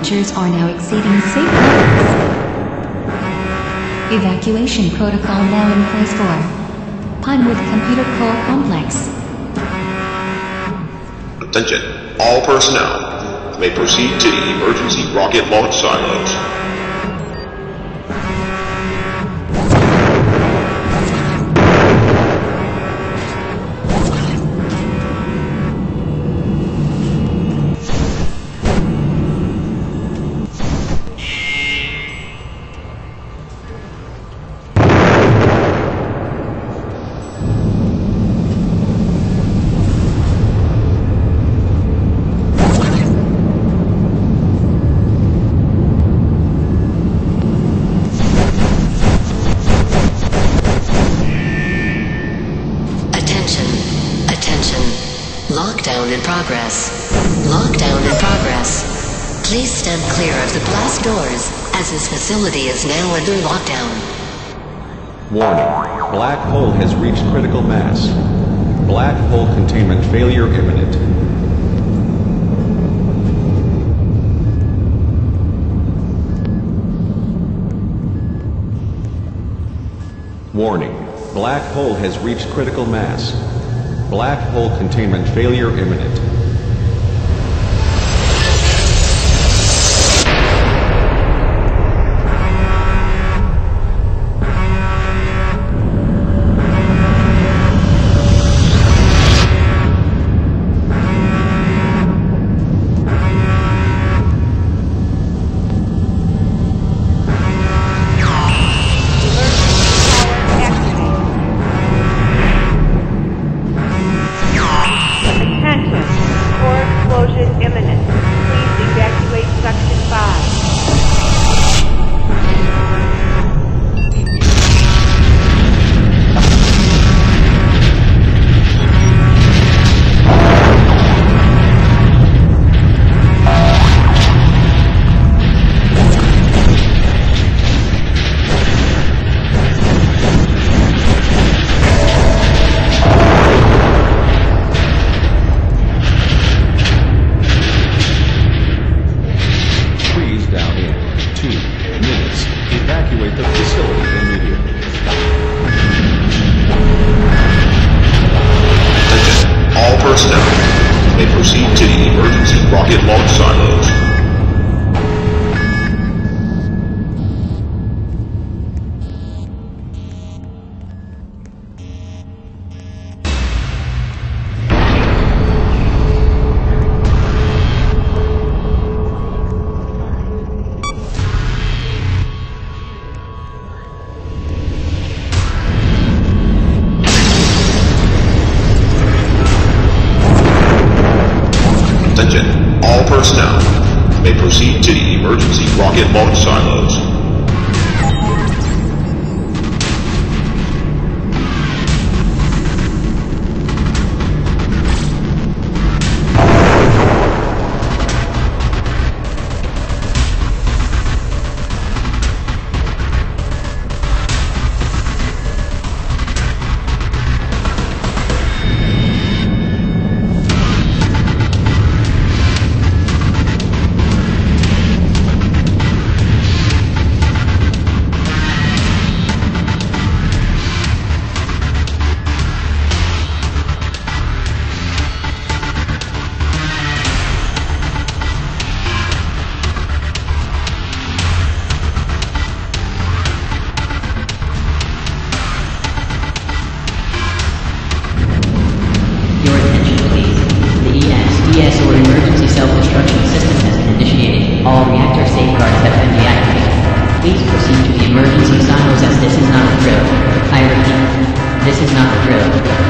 temperatures are now exceeding safe levels. Evacuation protocol now in place for Pinewood Computer Core Complex. Attention, all personnel may proceed to the emergency rocket launch silos. Lockdown in progress. Lockdown in progress. Please stand clear of the blast doors, as this facility is now under lockdown. Warning. Black hole has reached critical mass. Black hole containment failure imminent. Warning. Black hole has reached critical mass. Black hole containment failure imminent. May proceed to the emergency rocket launch silos. All personnel may proceed to the emergency rocket launch silos. not.